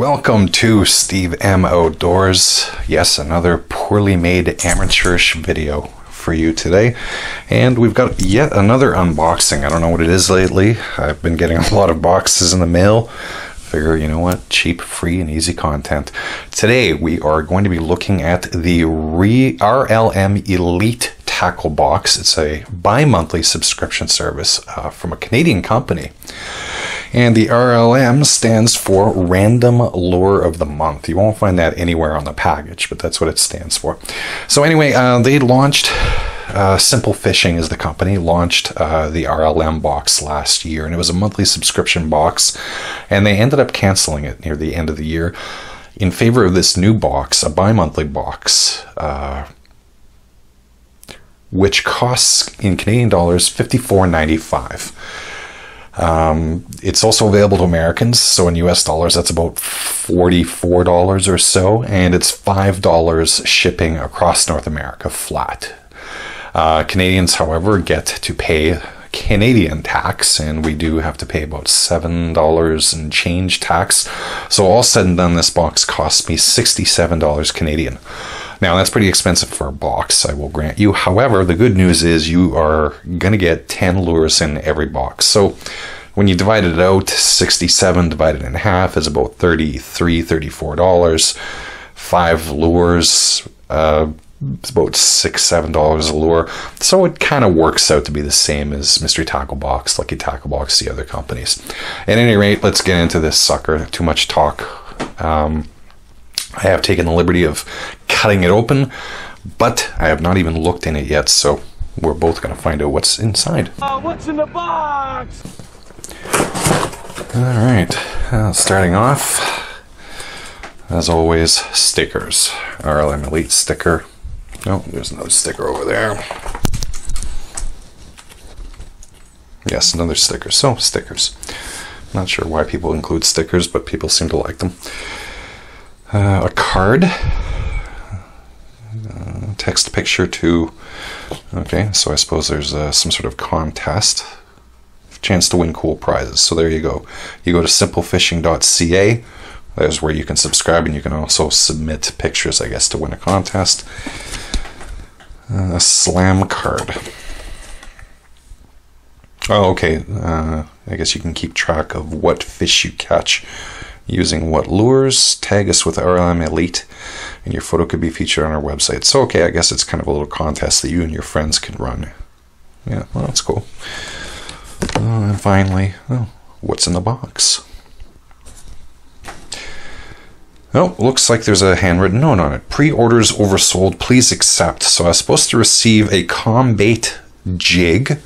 Welcome to Steve M Outdoors. Yes, another poorly made amateurish video for you today. And we've got yet another unboxing. I don't know what it is lately. I've been getting a lot of boxes in the mail. Figure, you know what? Cheap, free, and easy content. Today we are going to be looking at the Re- RLM Elite Tackle Box. It's a bi monthly subscription service uh, from a Canadian company. And the RLM stands for Random Lure of the Month. You won't find that anywhere on the package, but that's what it stands for. So, anyway, uh, they launched. Uh, Simple Fishing is the company launched uh, the RLM box last year, and it was a monthly subscription box, and they ended up canceling it near the end of the year in favor of this new box, a bi-monthly box, uh, which costs in Canadian dollars fifty four ninety five. Um, it's also available to Americans, so in US dollars, that's about $44 or so, and it's $5 shipping across North America flat. Uh, Canadians, however, get to pay Canadian tax, and we do have to pay about $7 and change tax. So, all said and done, this box cost me $67 Canadian. Now, that's pretty expensive for a box, I will grant you. However, the good news is you are going to get 10 lures in every box. So, when you divide it out, 67 divided in half is about 33 $34. Five lures, uh, it's about six, seven dollars a lure. So it kind of works out to be the same as Mystery Tackle Box, Lucky Tackle Box, the other companies. At any rate, let's get into this sucker. Too much talk. Um, I have taken the liberty of cutting it open, but I have not even looked in it yet, so we're both going to find out what's inside. Uh, what's in the box? All right, uh, starting off, as always, stickers. RLM Elite sticker. Oh, there's another sticker over there. Yes, another sticker. So, stickers. Not sure why people include stickers, but people seem to like them. Uh, a card. Text picture to. Okay, so I suppose there's uh, some sort of contest. Chance to win cool prizes. So there you go. You go to simplefishing.ca. There's where you can subscribe and you can also submit pictures, I guess, to win a contest. Uh, a slam card. Oh, okay. Uh, I guess you can keep track of what fish you catch using what lures. Tag us with RLM Elite, and your photo could be featured on our website. So, okay, I guess it's kind of a little contest that you and your friends can run. Yeah, well, that's cool. Uh, and finally, oh, what's in the box? Oh, looks like there's a handwritten note on it. Pre-orders oversold. Please accept. So I was supposed to receive a com bait jig,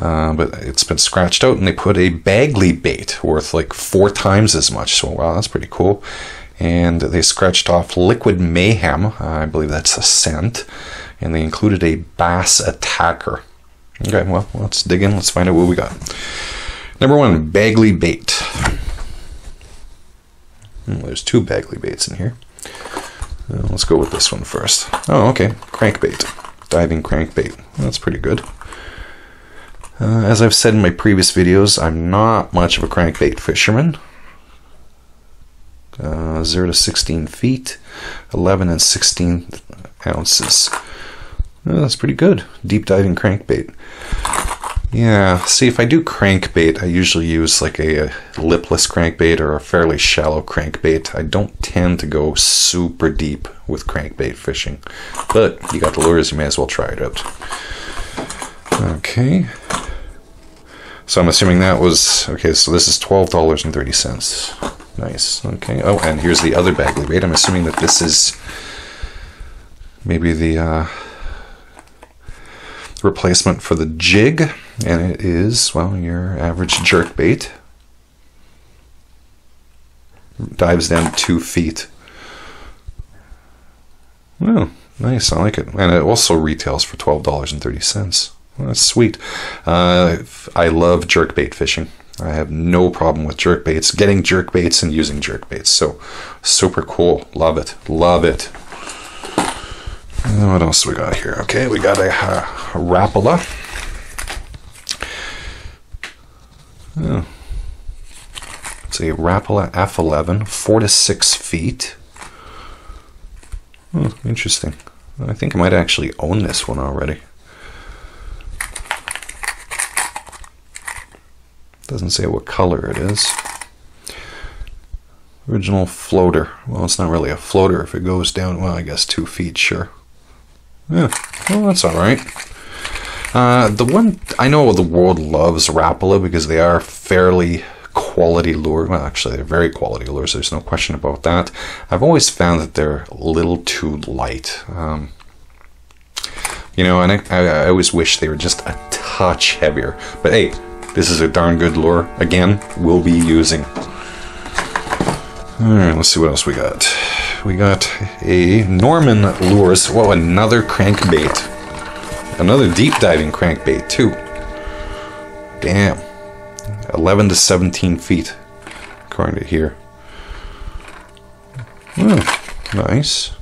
uh, but it's been scratched out, and they put a Bagley bait worth like four times as much. So wow, that's pretty cool. And they scratched off Liquid Mayhem. I believe that's a scent, and they included a Bass Attacker. Okay, well, let's dig in. Let's find out what we got. Number one, Bagley bait. Well, there's two Bagley baits in here. Uh, let's go with this one first. Oh, okay. Crankbait. Diving crankbait. That's pretty good. Uh, as I've said in my previous videos, I'm not much of a crankbait fisherman. Uh, 0 to 16 feet, 11 and 16 ounces. that's pretty good. Deep diving crankbait. Yeah, see, if I do crankbait, I usually use like a, a, lipless crankbait or a fairly shallow crankbait. I don't tend to go super deep with crankbait fishing. But you got the lures, you may as well try it out. Okay. So I'm assuming that was, okay, so this is $12.30. Nice, okay. Oh, and here's the other Bagley bait. I'm assuming that this is maybe the, uh, replacement for the jig, and it is, well, your average jerk bait. Dives down two feet. Oh, nice. I like it. And it also retails for $12.30. That's sweet. Uh, I love jerk bait fishing. I have no problem with jerk baits, getting jerk baits and using jerk baits. So, super cool. Love it. Love it. What else we got here? Okay, we got a, uh, a Rapala. Oh. It's a Rapala F11, four to six feet. Hmm, interesting. I think I might actually own this one already. Doesn't say what color it is. Original floater. Well, it's not really a floater if it goes down, well, I guess two feet, sure. Yeah, well, that's alright. Uh, the one I know the world loves Rapala because they are fairly quality lure. Well, actually, they're very quality lures. There's no question about that. I've always found that they're a little too light. Um, you know, and I, I, I always wish they were just a touch heavier. But hey, this is a darn good lure. Again, we'll be using. All right, let's see what else we got. We got a Norman Lures. Whoa, another crankbait. Another deep diving crankbait, too. Damn. 11 to 17 feet, according to here. Oh, nice.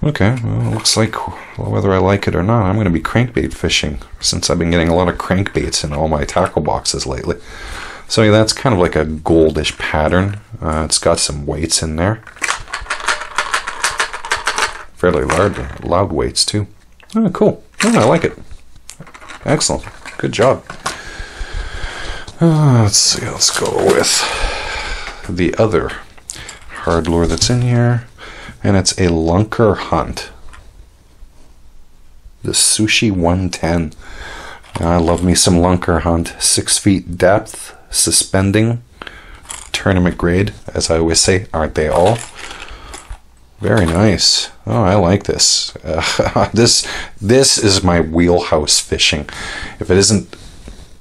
Okay, well, looks like whether I like it or not, I'm going to be crankbait fishing since I've been getting a lot of crankbaits in all my tackle boxes lately. So yeah, that's kind of like a goldish pattern. Uh, it's got some weights in there. Fairly large, loud weights too. Oh, cool. Oh, I like it. Excellent. Good job. Uh, let's see. Let's go with the other hard lure that's in here, and it's a Lunkerhunt. The Sushi 110. I love me some Lunkerhunt. Six feet depth, suspending, tournament grade, as I always say. Aren't they all? Very nice. Oh, I like this. Uh, this this is my wheelhouse fishing. If it isn't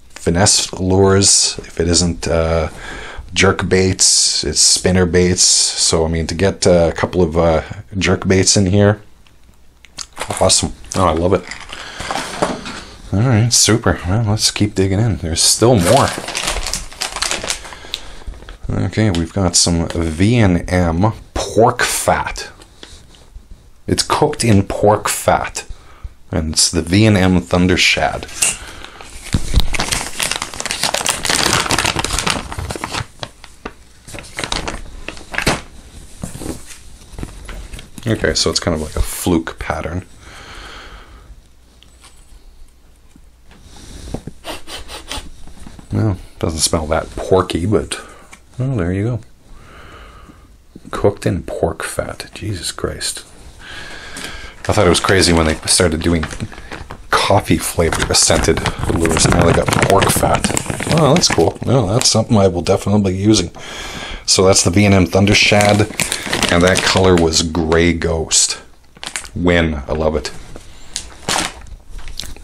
finesse lures, if it isn't uh, jerk baits, it's spinner baits. So I mean, to get a couple of uh, jerk baits in here, awesome. Oh, I love it. All right, super. Well, let's keep digging in. There's still more. Okay, we've got some V&M pork fat. It's cooked in pork fat, and it's the V&M Thunder Shad. Okay, so it's kind of like a fluke pattern. Well, doesn't smell that porky, but oh, there you go. Cooked in pork fat. Jesus Christ. I thought it was crazy when they started doing coffee flavor scented lures, now they got pork fat. Oh, that's cool. No, that's something I will definitely be using. So that's the V&M Thunder Shad, and that color was Gray Ghost. Win. I love it.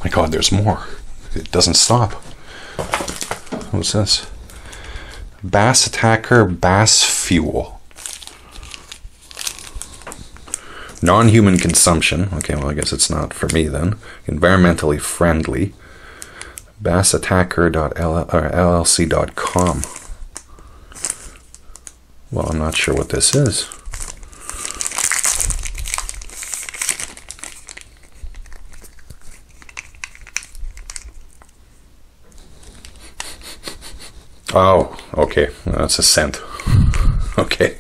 My God, there's more. It doesn't stop. What's this? Bass Attacker Bass Fuel. Non human consumption. Okay, well, I guess it's not for me then. Environmentally friendly. Bassattacker.llc.com. Well, I'm not sure what this is. Oh, okay. That's a scent. okay.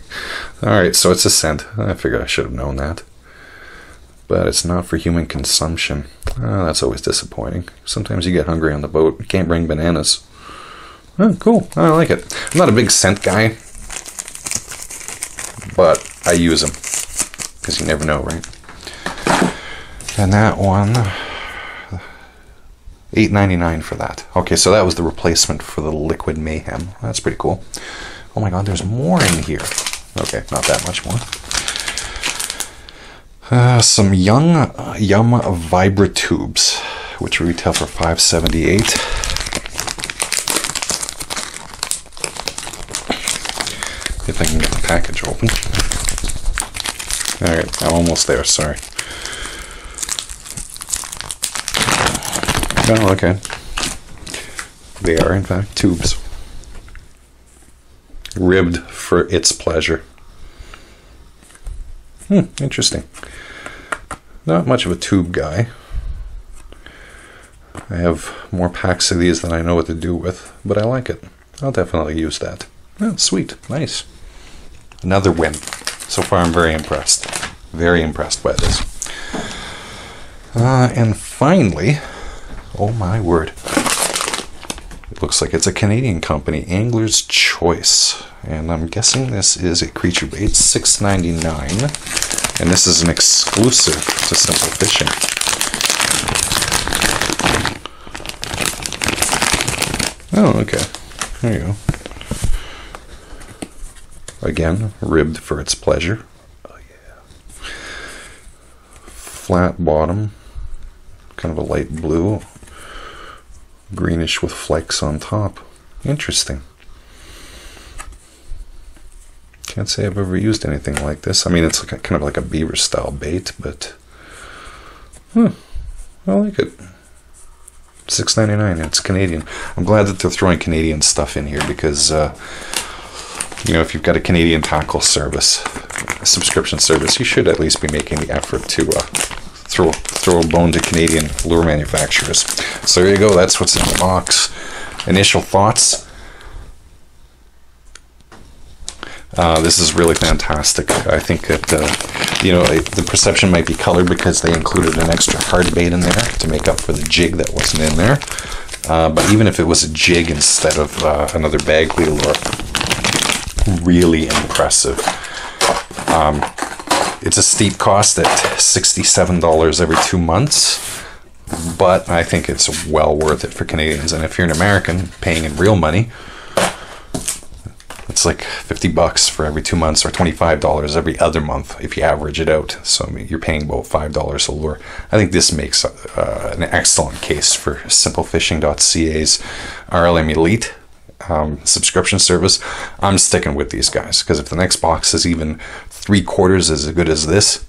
All right, so it's a scent. I figured I should have known that. But it's not for human consumption. Oh, that's always disappointing. Sometimes you get hungry on the boat. You can't bring bananas. Oh, cool. I like it. I'm not a big scent guy, but I use them because you never know, right? And that one, eight ninety nine for that. Okay, so that was the replacement for the Liquid Mayhem. That's pretty cool. Oh my God, there's more in here. Okay, not that much more. Uh, some young uh, Yum Vibra tubes, which retail for five seventy eight. If I can get the package open. All right, I'm almost there. Sorry. Oh, okay. They are, in fact, tubes. Ribbed for its pleasure. Hmm, interesting. Not much of a tube guy. I have more packs of these than I know what to do with, but I like it. I'll definitely use that. Oh, sweet. Nice. Another win. So far, I'm very impressed. Very impressed by this. Uh, and finally, oh my word. It looks like it's a Canadian company, Angler's Choice. And I'm guessing this is a creature bait, $6.99. And this is an exclusive to Simple Fishing. Oh, okay. There you go. Again, ribbed for its pleasure. Oh, yeah. Flat bottom, kind of a light blue, greenish with flecks on top. Interesting. Can't say I've ever used anything like this. I mean, it's like a, kind of like a beaver style bait, but hmm, I like it. Six ninety nine. It's Canadian. I'm glad that they're throwing Canadian stuff in here because, uh, you know, if you've got a Canadian tackle service, a subscription service, you should at least be making the effort to uh, throw throw a bone to Canadian lure manufacturers. So there you go. That's what's in the box. Initial thoughts. Uh, this is really fantastic. I think that uh, you know the perception might be colored because they included an extra hard bait in there to make up for the jig that wasn't in there. Uh, but even if it was a jig instead of uh, another Bagley lure, really impressive. Um, it's a steep cost at sixty-seven dollars every two months, but I think it's well worth it for Canadians. And if you're an American paying in real money it's like 50 bucks for every two months or $25 every other month if you average it out. So you're paying about $5 a lure. I think this makes uh, an excellent case for simplefishing.ca's RLM Elite um, subscription service. I'm sticking with these guys because if the next box is even three quarters as good as this,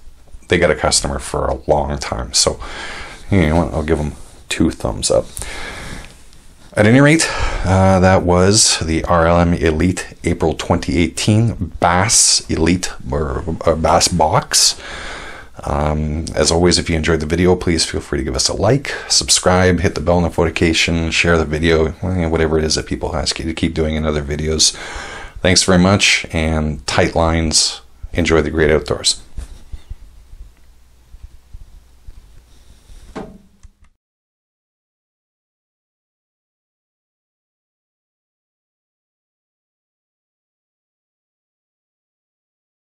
they got a customer for a long time. So, you know what? I'll give them two thumbs up. At any rate, uh, that was the RLM Elite April 2018 Bass Elite or, or Bass Box. Um, as always, if you enjoyed the video, please feel free to give us a like, subscribe, hit the bell notification, share the video, whatever it is that people ask you to keep doing in other videos. Thanks very much, and tight lines. Enjoy the great outdoors.